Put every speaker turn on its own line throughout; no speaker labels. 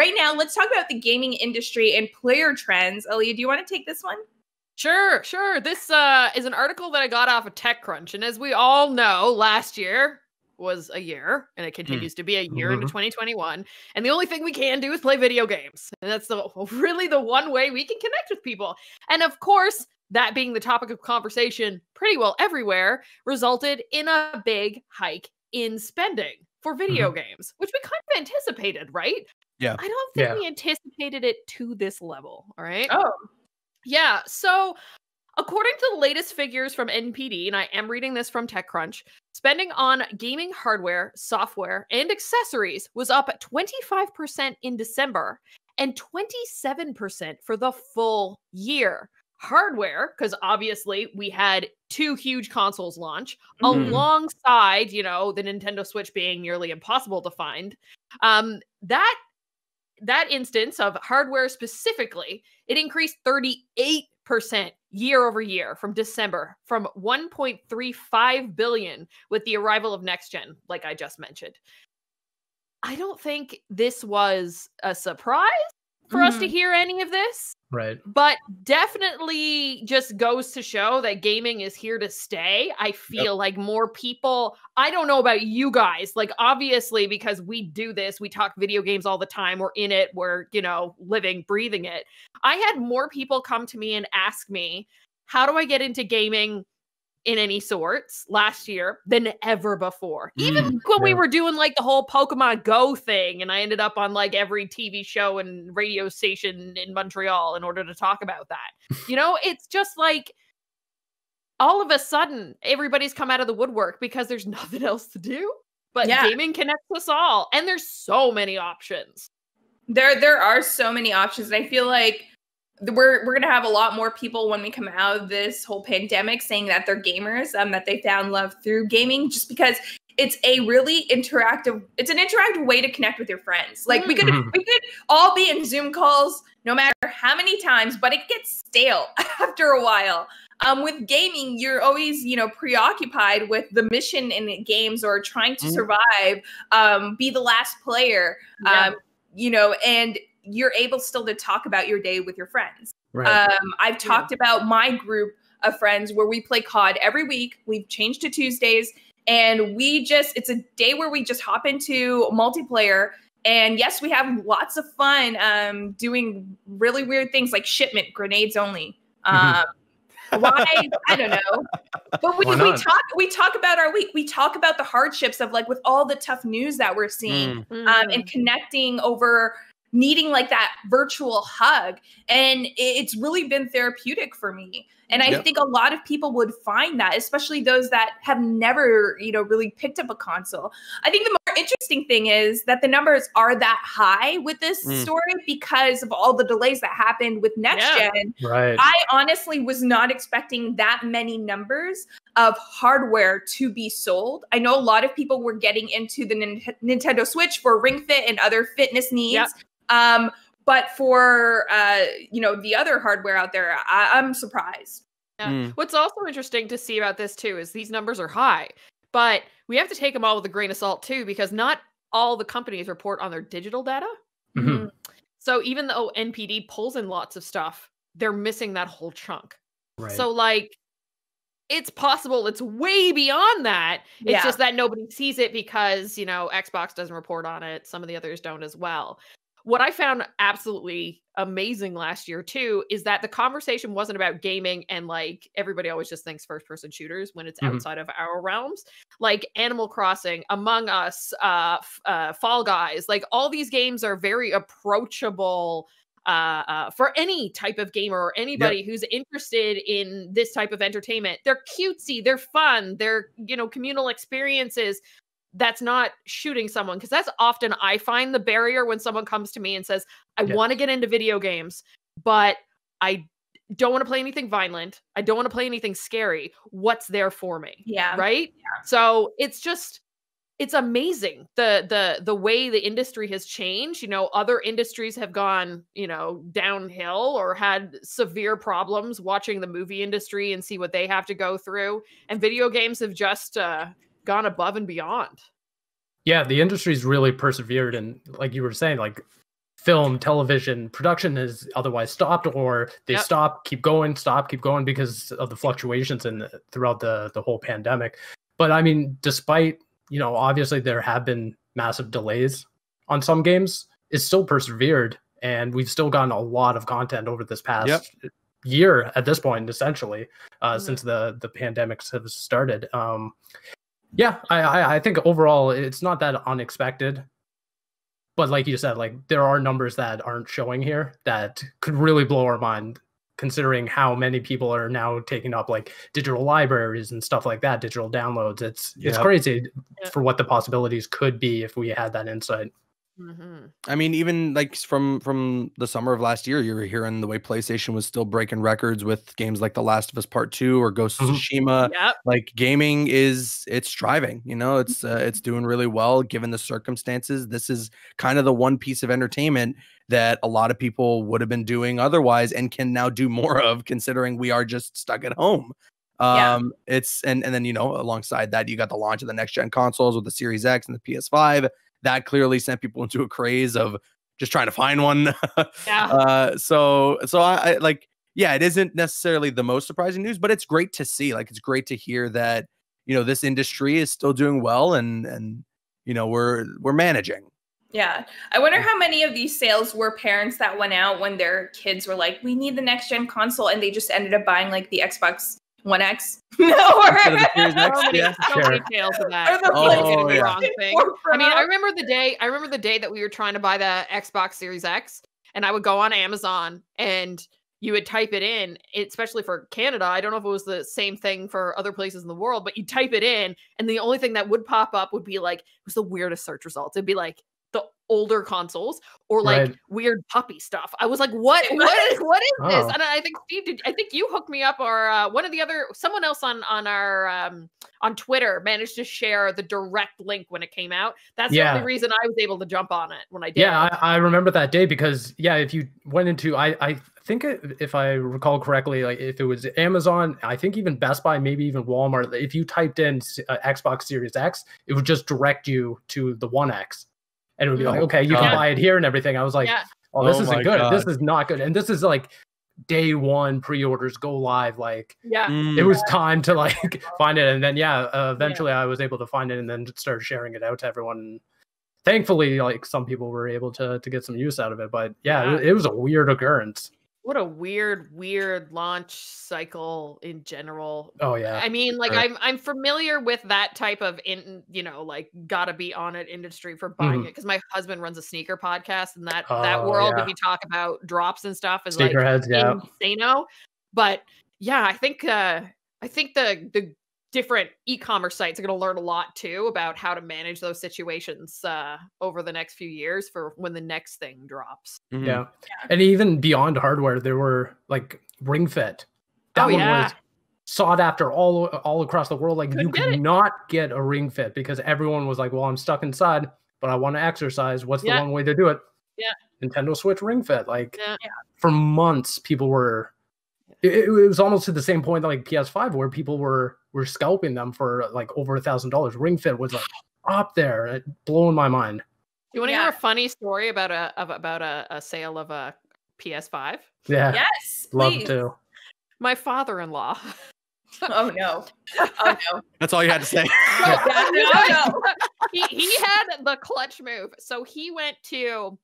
right now, let's talk about the gaming industry and player trends. Leah, do you want to take this one?
Sure, sure. This uh, is an article that I got off of TechCrunch. And as we all know, last year was a year and it continues mm. to be a year mm-hmm. into 2021. And the only thing we can do is play video games. And that's the really the one way we can connect with people. And of course, that being the topic of conversation pretty well everywhere resulted in a big hike in spending for video mm-hmm. games, which we kind of anticipated, right?
Yeah.
I don't think yeah. we anticipated it to this level. All right.
Oh.
Yeah. So, according to the latest figures from NPD, and I am reading this from TechCrunch, spending on gaming hardware, software, and accessories was up 25% in December and 27% for the full year. Hardware, because obviously we had two huge consoles launch mm. alongside, you know, the Nintendo Switch being nearly impossible to find. Um, that that instance of hardware specifically, it increased 38% year over year from December from 1.35 billion with the arrival of next gen, like I just mentioned. I don't think this was a surprise for mm-hmm. us to mm-hmm. hear any of this.
Right.
But definitely just goes to show that gaming is here to stay. I feel yep. like more people, I don't know about you guys, like obviously because we do this, we talk video games all the time, we're in it, we're, you know, living, breathing it. I had more people come to me and ask me, how do I get into gaming? In any sorts last year than ever before. Even mm, when yeah. we were doing like the whole Pokemon Go thing, and I ended up on like every TV show and radio station in Montreal in order to talk about that. you know, it's just like all of a sudden everybody's come out of the woodwork because there's nothing else to do. But yeah. gaming connects us all, and there's so many options.
There, there are so many options. And I feel like we're we're gonna have a lot more people when we come out of this whole pandemic saying that they're gamers, um, that they found love through gaming, just because it's a really interactive it's an interactive way to connect with your friends like we could mm-hmm. we could all be in zoom calls no matter how many times but it gets stale after a while um, with gaming you're always you know preoccupied with the mission in games or trying to mm-hmm. survive um, be the last player yeah. um, you know and you're able still to talk about your day with your friends. Right. Um, I've talked yeah. about my group of friends where we play COD every week. We've changed to Tuesdays, and we just it's a day where we just hop into multiplayer. And yes, we have lots of fun um, doing really weird things like shipment grenades only. Mm-hmm. Um, why i don't know but we, we talk we talk about our week we talk about the hardships of like with all the tough news that we're seeing mm. um, and mm. connecting over needing like that virtual hug and it's really been therapeutic for me and i yep. think a lot of people would find that especially those that have never you know really picked up a console i think the more interesting thing is that the numbers are that high with this mm. story because of all the delays that happened with next yeah. gen
right
i honestly was not expecting that many numbers of hardware to be sold. I know a lot of people were getting into the N- Nintendo Switch for Ring Fit and other fitness needs. Yep. Um, but for uh, you know the other hardware out there, I- am surprised.
Yeah. Mm. What's also interesting to see about this too is these numbers are high, but we have to take them all with a grain of salt too, because not all the companies report on their digital data. Mm-hmm. mm-hmm. So even though NPD pulls in lots of stuff, they're missing that whole chunk. Right. So like it's possible it's way beyond that. It's yeah. just that nobody sees it because, you know, Xbox doesn't report on it. Some of the others don't as well what I found absolutely amazing last year too is that the conversation wasn't about gaming and like everybody always just thinks first person shooters when it's mm-hmm. outside of our realms like animal crossing among us uh, uh fall guys like all these games are very approachable uh, uh, for any type of gamer or anybody yep. who's interested in this type of entertainment. They're cutesy, they're fun, they're you know communal experiences that's not shooting someone because that's often I find the barrier when someone comes to me and says, I yeah. want to get into video games, but I don't want to play anything violent. I don't want to play anything scary. What's there for me?
Yeah.
Right?
Yeah.
So it's just it's amazing the the the way the industry has changed you know other industries have gone you know downhill or had severe problems watching the movie industry and see what they have to go through and video games have just uh gone above and beyond.
Yeah, the industry's really persevered and like you were saying, like film, television production is otherwise stopped, or they
Yep.
stop, keep going, stop, keep going because of the fluctuations in the, throughout the the whole pandemic. But I mean, despite you know, obviously there have been massive delays on some games, it's still persevered, and we've still gotten a lot of content over this past
Yep.
year at this point, essentially, uh,
Mhm.
since the the pandemics have started. Um, yeah, I, I I think overall it's not that unexpected. But like you said like there are numbers that aren't showing here that could really blow our mind considering how many people are now taking up like digital libraries and stuff like that digital downloads. It's it's crazy
Yeah.
for what the possibilities could be if we had that insight
hmm
I mean, even like from from the summer of last year, you were hearing the way PlayStation was still breaking records with games like The Last of Us Part Two or Ghost of
Mhm.
Tsushima.
Yep.
Like gaming is it's striving. You know, it's uh, it's doing really well given the circumstances. This is kind of the one piece of entertainment that a lot of people would have been doing otherwise and can now do more of, considering we are just stuck at home.
Yeah.
Um, it's and and then you know alongside that you got the launch of the next gen consoles with the Series X and the PS5 that clearly sent people into a craze of just trying to find one.
Yeah.
uh, so so I, I like yeah, it isn't necessarily the most surprising news, but it's great to see. Like it's great to hear that you know this industry is still doing well and and you know we're we're managing.
Yeah. I wonder how many of these sales were parents that went out when their kids were like, we need the next gen console, and they just ended up buying like the Xbox One X. no,
Instead of the
So many,
yeah,
so
sure.
many tales of that.
Or the
People
flip
getting oh, the
yeah.
wrong thing. I mean, I remember the day. I remember the day that we were trying to buy the Xbox Series X, and I would go on Amazon and you would type it in, especially for Canada. I don't know if it was the same thing for other places in the world, but you type it in, and the only thing that would pop up would be like it was the weirdest search results. It'd be like the older consoles or like
Right.
weird puppy stuff. I was like, what? What is what is this?
Oh.
And I think Steve did. I think you hooked me up, or uh, one of the other, someone else on on our um, on Twitter managed to share the direct link when it came out. That's the only reason I was able to jump on it when I did.
yeah I, I remember that day because yeah if you went into i i think it, if i recall correctly like if it was amazon i think even best buy maybe even walmart if you typed in uh, xbox series x it would just direct you to the one x and it would be like
Oh,
okay you
God.
can buy it here and everything. I was like
yeah,
oh this
Oh
isn't
my
good. This is not good. And this is like day one pre-orders go live like
yeah.
Mm.
it was time to like find it. And then yeah uh, eventually i was able to find it and then started sharing it out to everyone. Thankfully like some people were able to to get some use out of it. But yeah,
Yeah.
It, it was a weird occurrence
What a weird, weird launch cycle in general.
oh yeah
I mean, like
Sure.
I'm I'm familiar with that type of in you know like gotta be on it industry for buying
Mhm.
it because my husband runs a sneaker podcast and that that
Oh,
world
yeah.
if you talk about drops and stuff is like
sneakerheads yeah
insano. But yeah, I think uh I think the the different e-commerce sites are going to learn a lot too about how to manage those situations uh over the next few years for when the next thing drops.
Mhm.
yeah and even beyond hardware there were like ring fit that
Oh,
one
yeah.
was sought after all all across the world like you
Couldn't get
could
it.
not get a ring fit because everyone was like well i'm stuck inside but i want to exercise what's
Yeah.
the one way to do it
Yeah.
nintendo switch ring fit like
Yeah.
for months people were it, it was almost to the same point like ps5 where people were were scalping them for like over a thousand dollars ring fit was like up there it blowing my mind
You want to hear a funny story about a of, about a, a sale of a PS5?
yeah
Yes.
love
please.
to
My father-in-law.
Oh no. Oh no.
That's all you had to say.
Oh, no.
he he had the clutch move. So he went to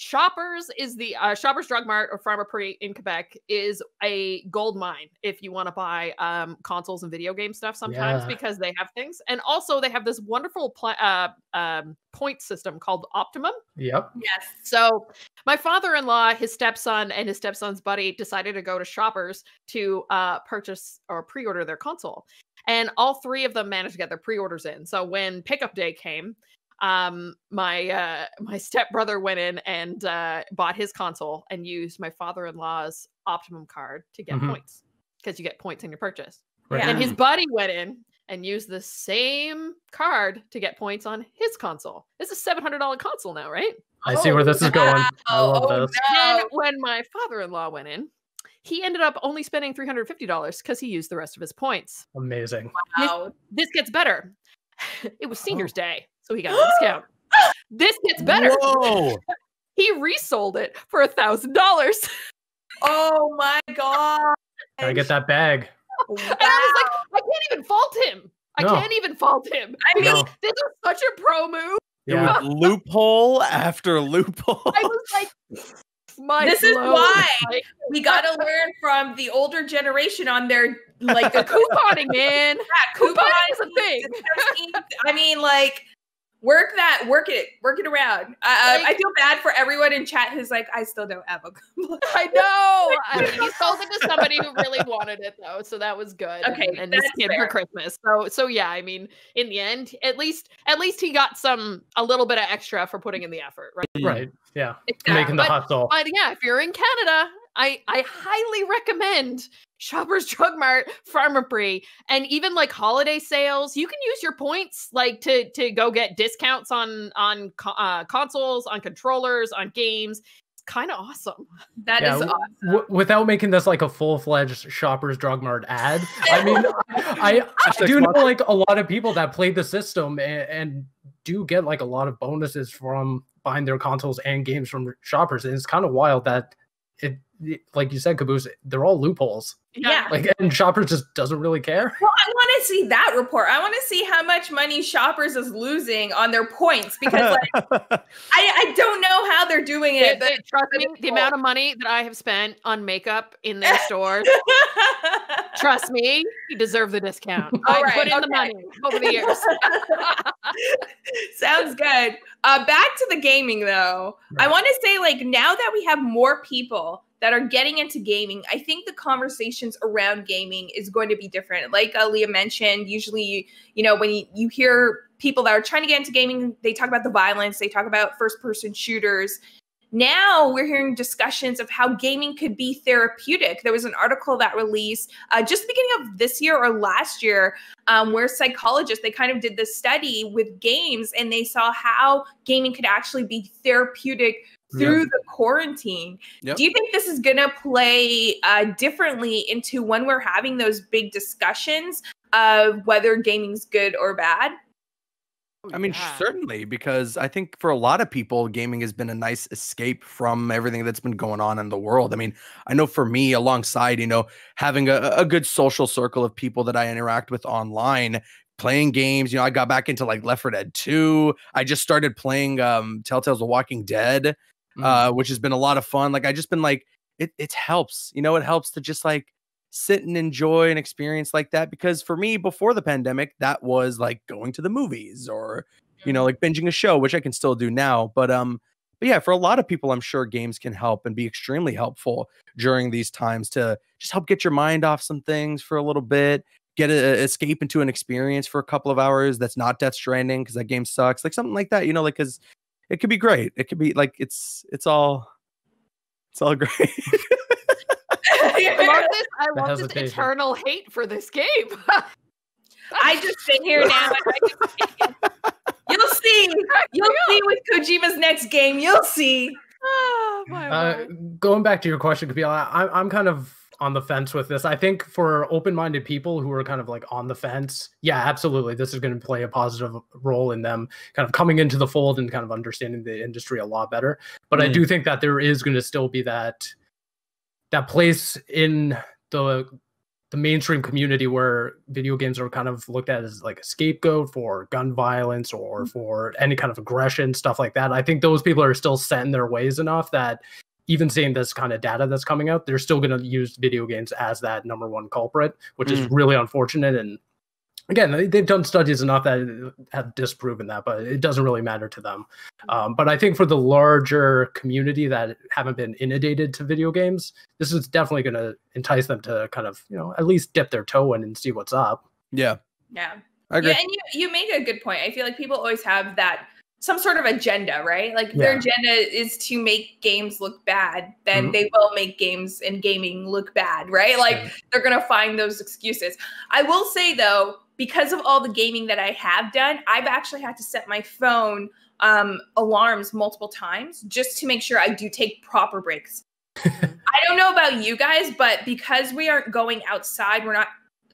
Shoppers is the uh, Shoppers Drug Mart or Pharmaprix in Quebec is a gold mine if you want to buy um, consoles and video game stuff sometimes
Yeah.
because they have things, and also they have this wonderful pl- uh, um, point system called Optimum.
yep
Yes.
So my father-in-law, his stepson, and his stepson's buddy decided to go to Shoppers to uh, purchase or pre-order their console, and all three of them managed to get their pre-orders in. So when pickup day came, um, my uh, my stepbrother went in and uh, bought his console and used my father-in-law's Optimum card to get
Mhm.
points because you get points in your purchase.
right
Yeah.
And his buddy went in and used the same card to get points on his console. It's a seven hundred dollar console now, right?
i see where this is going i
Oh,
love
oh,
this
Then
no.
when my father-in-law went in, he ended up only spending three hundred fifty dollars because he used the rest of his points.
amazing
Wow.
This gets better. It was Senior's Day, so he got a discount. This gets better.
Whoa!
he resold it for a thousand dollars.
Oh my god!
Gotta get that bag.
And I was like, I can't even fault him. I
No.
can't even fault him.
I mean,
No.
This is such a pro move.
It
Yeah.
was loophole after loophole.
I was like, my
This is why. We gotta learn from the older generation on their like the
couponing, man.
coupon
Couponing is a thing.
I mean, like work that, work it, work it around. I, I- I feel bad for everyone in chat who's like, I still don't have a coupon.
I know. I mean, he sold it to somebody who really wanted it, though, so that was good.
Okay,
and, and his
that's
kid
fair.
for Christmas. So, so yeah. I mean, in the end, at least, at least he got some a little bit of extra for putting in the effort, right?
Right. Yeah.
Exactly.
Making the
But-
hustle.
But yeah, if you're in Canada, I I highly recommend Shoppers Drug Mart, Pharmaprix, and even like holiday sales. You can use your points like to to go get discounts on on co- uh, consoles, on controllers, on games. It's kind of awesome.
That
Yeah,
is awesome.
w- without making this like a full-fledged shoppers drug mart ad i mean i, I
Six
do know like a lot of people that play the system and, and do get like a lot of bonuses from buying their consoles and games from shoppers and it's kind of wild that it, it- like you said caboose they're all loopholes
Yeah.
like and shoppers just doesn't really care
Well, I want to see that report. I want to see how much money shoppers is losing on their points because, like, I, I don't know how they're doing it.
they- trust me, the amount of money that I have spent on makeup in their stores. trust me, you deserve the discount. I
All right,
put in the money over the years.
Sounds good. Uh, back to the gaming though. I want to say, like, now that we have more people that are getting into gaming, I think the conversations around gaming is going to be different. Like uh, Leah mentioned, usually, you know, when you, you hear people that are trying to get into gaming, they talk about the violence, they talk about first person shooters. Now we're hearing discussions of how gaming could be therapeutic. There was an article that released uh, just beginning of this year or last year um, where psychologists they kind of did this study with games and they saw how gaming could actually be therapeutic through the quarantine.
Yep.
Do you think this is going to play uh, differently into when we're having those big discussions of whether gaming's good or bad?
I mean,
Yeah.
certainly, because I think for a lot of people, gaming has been a nice escape from everything that's been going on in the world. I mean, I know for me, alongside, you know, having a, a good social circle of people that I interact with online, playing games, you know, I got back into like Left 4 Dead 2. I just started playing um Telltale's The Walking Dead,
Mm.
uh, which has been a lot of fun. Like, I just been like, it, it helps, you know, it helps to just like sit and enjoy an experience like that. Because for me, before the pandemic, that was like going to the movies or you know, like binging a show, which I can still do now. But um, but yeah, for a lot of people, I'm sure games can help and be extremely helpful during these times to just help get your mind off some things for a little bit, get a escape into an experience for a couple of hours that's not Death Stranding because that game sucks, like something like that. You know, like because it could be great. It could be like it's it's all it's all great.
I love this. I
The
love this
hesitation.
eternal hate for this game.
I just sit here now. And I just, you'll see. You'll see with Kojima's next game. You'll see.
My
Uh, going back to your question, Kabila, I, I'm kind of on the fence with this. I think for open-minded people who are kind of like on the fence, yeah, absolutely, this is going to play a positive role in them kind of coming into the fold and kind of understanding the industry a lot better. But I
Mm.
do think that there is going to still be that that place in the the mainstream community where video games are kind of looked at as like a scapegoat for gun violence or for any kind of aggression stuff like that i think those people are still set in their ways enough that even seeing this kind of data that's coming out they're still going to use video games as that number one culprit which is really unfortunate and again they- they've done studies enough that have disproven that but it doesn't really matter to them um, but i think for the larger community that haven't been inundated to video games this is definitely going to entice them to kind of you know at least dip their toe in and see what's up
yeah,
Yeah.
I agree.
Yeah, and you, you make a good point. I feel like people always have that some sort of agenda, right? Like if their agenda is to make games look bad, then
Mhm.
they will make games and gaming look bad, right? Like
Yeah.
they're gonna find those excuses. I will say though, because of all the gaming that I have done, I've actually had to set my phone um, alarms multiple times just to make sure I do take proper breaks. I don't know about you guys, but because we aren't going outside, we're not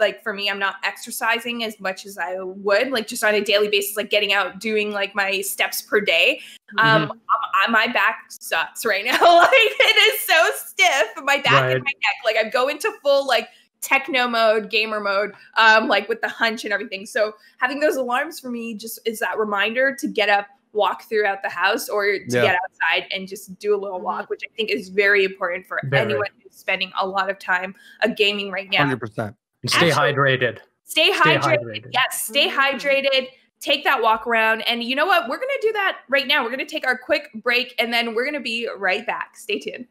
like for me, I'm not exercising as much as I would, like just on a daily basis, like getting out, doing like my steps per day. Um,
Mhm.
I, my back sucks right now. like it is so stiff, my back
Right.
and my neck. Like I go into full like techno mode, gamer mode, um, like with the hunch and everything. So having those alarms for me just is that reminder to get up, walk throughout the house, or to
Yeah.
get outside and just do a little walk, which I think is very important for
Very.
anyone who's spending a lot of time uh, gaming right now.
Hundred percent.
And stay
Actually-
hydrated.
Stay,
Stay
hydrated.
hydrated.
Yes, stay
Mhm.
hydrated. Take that walk around. And you know what? We're going to do that right now. We're going to take our quick break and then we're going to be right back. Stay tuned.